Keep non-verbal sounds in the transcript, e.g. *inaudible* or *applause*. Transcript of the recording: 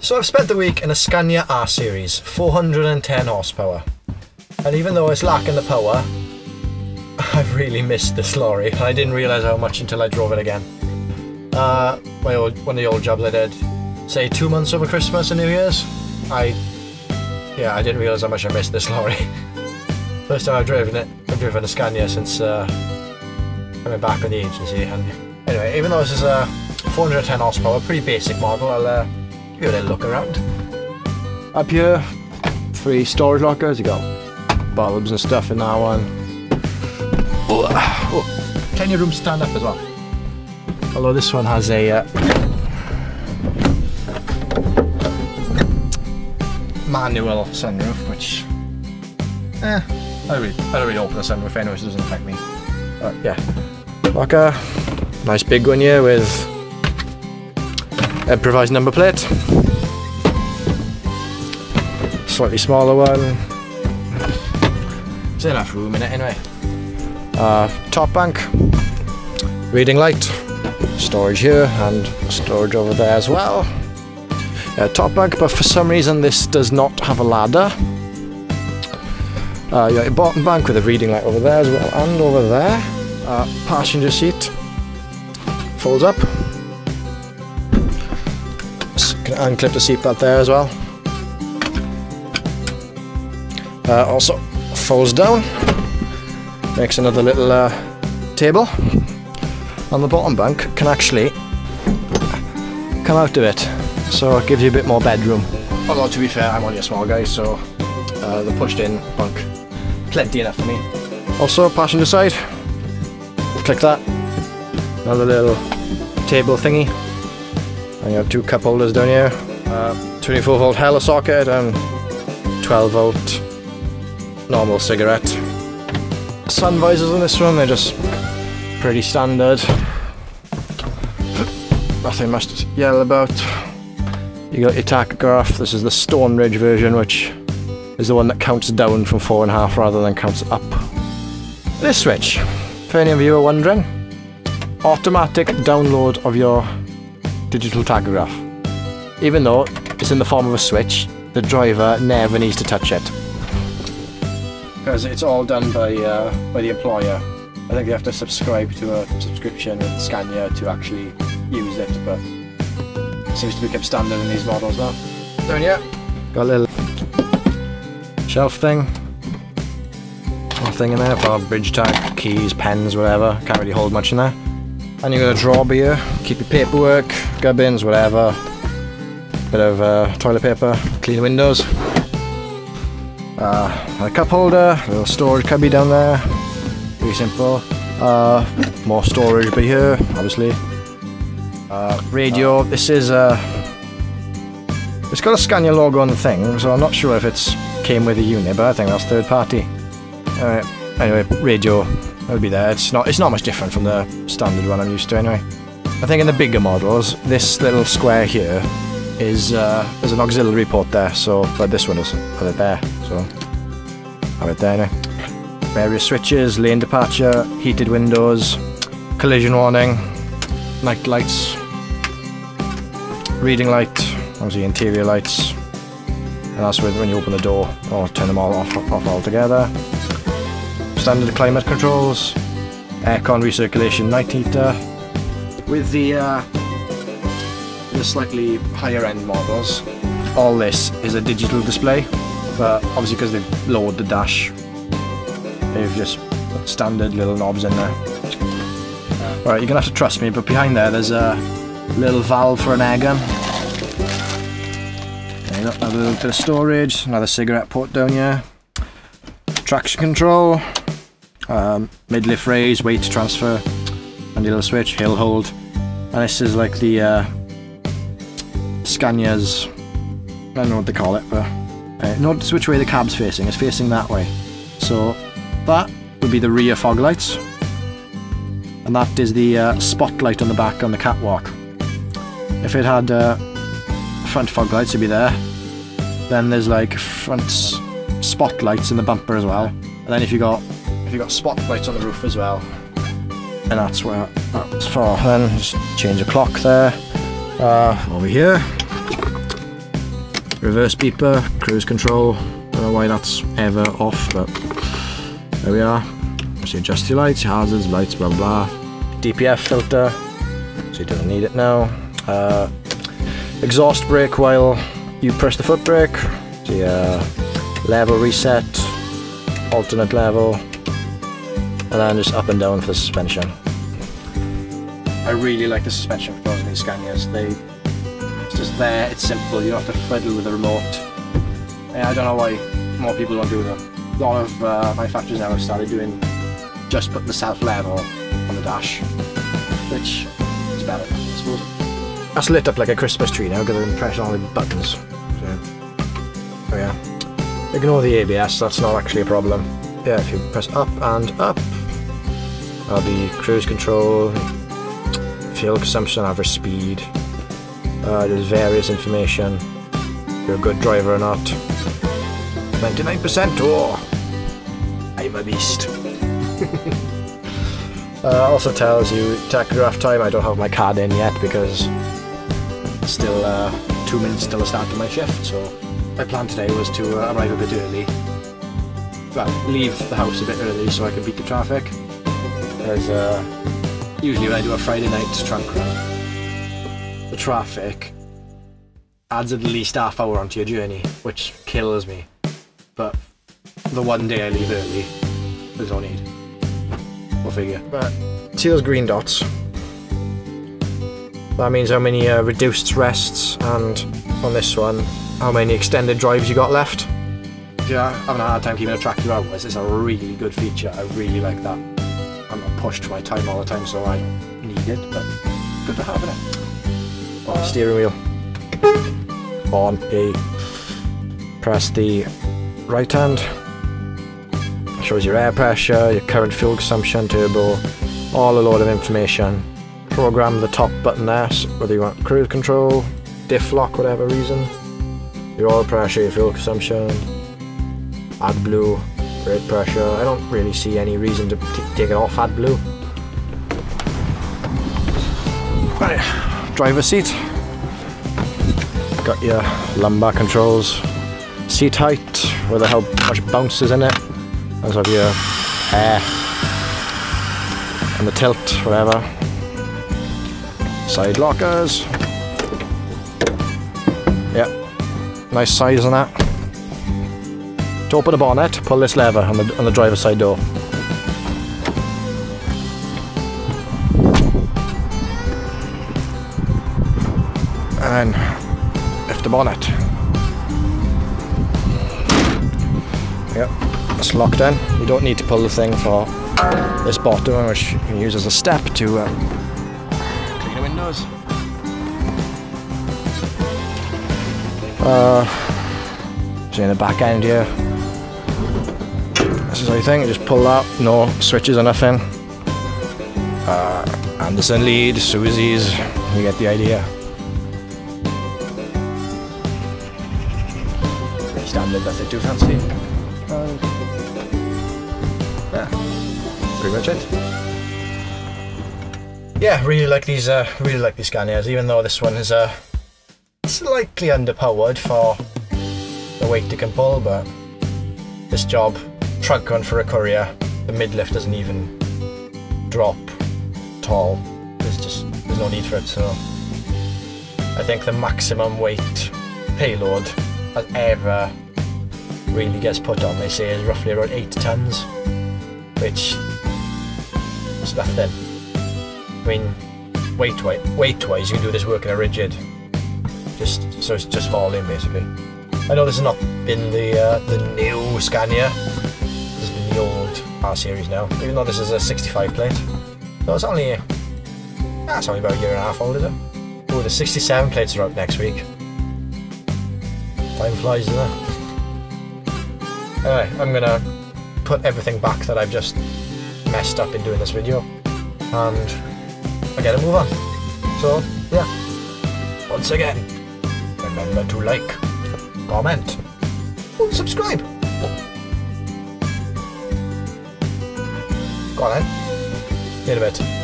So I've spent the week in a Scania R Series, 410 horsepower. And even though it's lacking the power, *laughs* I've really missed this lorry. I didn't realise how much until I drove it again. Uh, my old, one of the old jobs I did, say two months over Christmas and New Year's, I, yeah, I didn't realise how much I missed this lorry. *laughs* First time I've driven it, I've driven a Scania since uh, coming back on the agency. And anyway, even though this is a 410 horsepower, pretty basic model, I'll uh, give you a look around. Up here, three storage lockers. You got bulbs and stuff in that one. Oh, plenty of room to stand up as well. Although this one has a uh, manual sunroof, which eh, I don't really, I don't really open the sunroof anyway, so it doesn't affect me. But yeah, like a nice big one here with improvised number plate. Slightly smaller one. There's enough room in it anyway. Uh, top bank, reading light, storage here and storage over there as well. Uh, top bank, but for some reason this does not have a ladder. Uh, your bottom bank with a reading light over there as well, and over there. Uh, passenger seat folds up. Can unclip the seatbelt there as well. Uh, also folds down, makes another little uh, table. And the bottom bunk can actually come out of it, so it gives you a bit more bedroom. Although to be fair, I'm only a small guy, so uh, the pushed in bunk plenty enough for me. Also, passenger side, click that. Another little table thingy. You have two cup holders down here. Uh, 24 volt hella socket and 12 volt normal cigarette. Sun visors on this one, they're just pretty standard. Nothing much to yell about. You got your tachograph. This is the Stoneridge version, which is the one that counts down from four and a half rather than counts up. This switch, if any of you are wondering, automatic download of your digital tachograph. Even though it's in the form of a switch, the driver never needs to touch it. Because it's all done by uh, by the employer. I think you have to subscribe to a subscription with Scania to actually use it, but it seems to become standard in these models now. Down here, got a little shelf thing. Little thing in there for bridge tag, keys, pens, whatever. Can't really hold much in there. And you've got a drawer here, keep your paperwork, gubbins, whatever. Bit of uh, toilet paper, clean windows. Uh, a cup holder, a little storage cubby down there. Pretty simple. Uh, more storage by here, obviously. Uh, radio. This is uh, it's got a Scania logo on the thing, so I'm not sure if it's came with a unit, but I think that's third party. Alright. Anyway, radio. That'll be there. It's not. It's not much different from the standard one I'm used to, anyway. I think in the bigger models, this little square here is uh, there's an auxiliary port there. So, but this one isn't. put it there. So, have it there anyway. Various switches, lane departure, heated windows, collision warning, night lights, reading light, obviously interior lights, and that's when you open the door or turn them all off, off altogether. Standard climate controls, aircon recirculation night heater. With the uh, the slightly higher end models, all this is a digital display, but obviously because they've lowered the dash, they've just put standard little knobs in there. Alright, you're gonna have to trust me, but behind there there's a little valve for an air gun. There another little bit of storage, another cigarette port down here. Traction control, um, mid-lift raise, weight transfer, and the little switch, hill hold. And this is like the uh, Scania's, I don't know what they call it, but uh, notice which way the cab's facing, it's facing that way. So that would be the rear fog lights and that is the uh, spotlight on the back on the catwalk. If it had uh, front fog lights, it'd be there. Then there's like front spotlights in the bumper as well. And then if you got if you got spotlights on the roof as well, and that's where that's for. Then just change the clock there. Uh, over here, reverse beeper, cruise control. Don't know why that's ever off, but there we are. So adjust your lights, hazards, lights, blah blah. DPF filter, so you don't need it now. Uh, exhaust brake while you press the foot brake. The uh, level reset, alternate level, and then just up and down for the suspension. I really like the suspension controls in these Scanias. They, it's just there, it's simple, you don't have to fiddle with the remote. I don't know why more people don't do them. A lot of uh, manufacturers now have started doing just put the self level on the dash, which is better, I suppose. That's lit up like a Christmas tree now because I'm pressing all the buttons. So, oh yeah. Ignore the ABS, that's not actually a problem. Yeah, if you press up and up, that'll be cruise control, fuel consumption, average speed. Uh, there's various information. You're a good driver or not. 99% oh, I'm a beast. *laughs* uh, also tells you tachograph time. I don't have my card in yet because still uh, two minutes till the start of my shift. So my plan today was to uh, arrive a bit early. Well, leave the house a bit early so I can beat the traffic. Because uh, usually when I do a Friday night trunk run, the traffic adds at least half hour onto your journey, which kills me. But the one day I leave early, there's no need. We'll figure. But see those green dots? That means how many uh, reduced rests and on this one, how many extended drives you got left. Yeah, having a hard time keeping a track of your hours, it's a really good feature. I really like that. Pushed for my time all the time, so I need it, but good to have it. Oh, steering wheel. On A. Press the right hand. Shows your air pressure, your current fuel consumption, turbo, all a load of information. Program the top button there, whether you want cruise control, diff lock, whatever reason. Your oil pressure, your fuel consumption, AdBlue, brake pressure. I don't really see any reason to take it off AdBlue. Right, driver seat. Got your lumbar controls, seat height, whether how much bounce is in it, as of your air, and the tilt, whatever. Side lockers. Yep, nice size on that. To open the bonnet, pull this lever on the, on the driver's side door. And lift the bonnet. Yep, it's locked in. You don't need to pull the thing for this bottom, which you can use as a step to uh, clean the windows. Uh, so in the back end here, this is how you think. Just pull that, no switches or nothing. Uh, Anderson lead, Susie's, you get the idea. Pretty standard, nothing too fancy. Yeah, pretty much it. Yeah, really like these. Uh, really like these Scanias, even though this one is uh, slightly underpowered for the weight it can pull. But this job, trunk run for a courier, the mid lift doesn't even drop tall. There's just there's no need for it. So I think the maximum weight payload that ever really gets put on, they say, is roughly around eight tons, which is nothing. I mean, weight wise, weight wise, you can do this work in a rigid. Just so it's just volume basically. I know this has not been the uh, the new Scania. Old R series now. Even though this is a 65 plate, so it's only ah, that's only about a year and a half old, is it? Oh, the 67 plates are out next week. Time flies, doesn't it? Anyway, I'm gonna put everything back that I've just messed up in doing this video, and I gotta move on. So, yeah. Once again, remember to like, comment, subscribe. Go on then. In a bit.